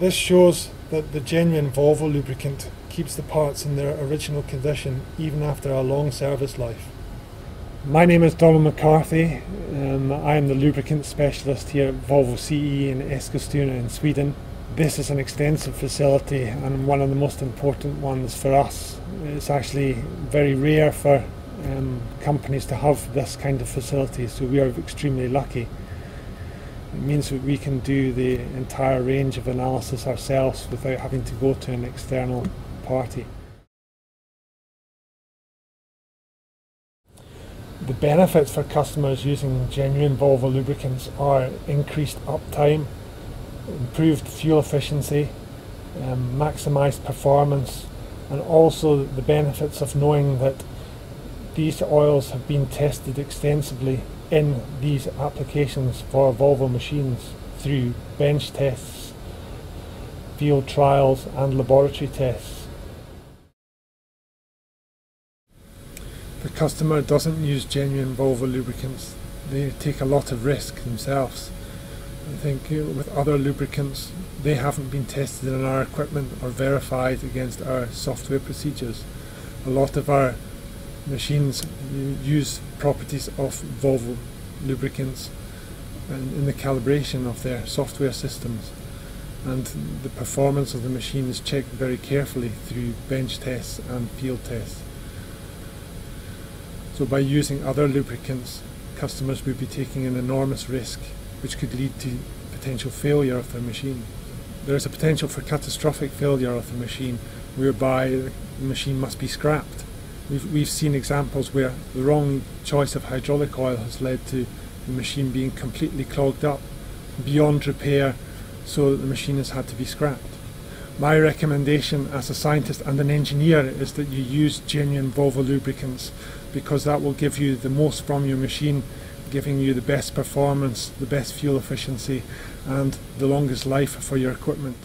This shows that the genuine Volvo lubricant keeps the parts in their original condition even after a long service life. My name is Donald McCarthy. Um, I am the lubricant specialist here at Volvo CE in Eskilstuna in Sweden. This is an extensive facility and one of the most important ones for us. It's actually very rare for um, companies to have this kind of facility, so we are extremely lucky. It means that we can do the entire range of analysis ourselves without having to go to an external party. The benefits for customers using genuine Volvo lubricants are increased uptime, improved fuel efficiency, um, maximised performance, and also the benefits of knowing that these oils have been tested extensively in these applications for Volvo machines through bench tests, field trials and laboratory tests. The customer doesn't use genuine Volvo lubricants. They take a lot of risk themselves. I think uh, with other lubricants, they haven't been tested in our equipment or verified against our software procedures. A lot of our machines use properties of Volvo lubricants and in the calibration of their software systems and the performance of the machine is checked very carefully through bench tests and field tests. So by using other lubricants customers would be taking an enormous risk which could lead to potential failure of their machine. There is a potential for catastrophic failure of the machine whereby the machine must be scrapped We've, we've seen examples where the wrong choice of hydraulic oil has led to the machine being completely clogged up beyond repair so that the machine has had to be scrapped. My recommendation as a scientist and an engineer is that you use genuine Volvo lubricants because that will give you the most from your machine, giving you the best performance, the best fuel efficiency and the longest life for your equipment.